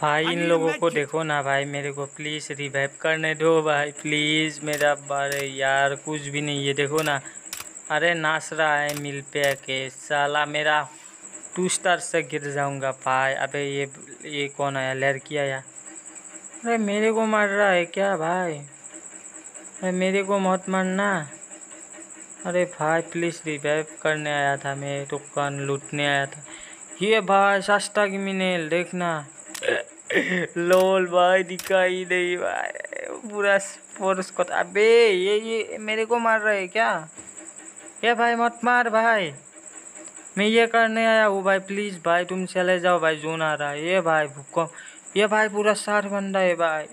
भाई इन लोगों को देखो ना भाई मेरे को प्लीज़ रिवाइव करने दो भाई प्लीज़ मेरा बारे यार कुछ भी नहीं है देखो ना। अरे नाच रहा है मिल पे के साला मेरा टू स्टार से गिर जाऊँगा भाई। अबे ये ये कौन आया? लड़की आया। अरे मेरे को मार रहा है क्या भाई? अरे मेरे को मत मारना। अरे भाई प्लीज़ रिवाइव करने आया था मैं दुकान लूटने आया था। ये भाई सस्ता की मिनेल देखना। लोल भाई दिखाई नहीं भाई। पूरा फोर्स को तो- अबे, ये ये मेरे को मार रहे क्या? ये भाई मत मार भाई। मैं ये करने आया हूँ भाई प्लीज़ भाई, तुम चले जाओ भाई, जोन आ रहा है। ये भाई भूको ये भाई पूरा सार बन रहा है भाई।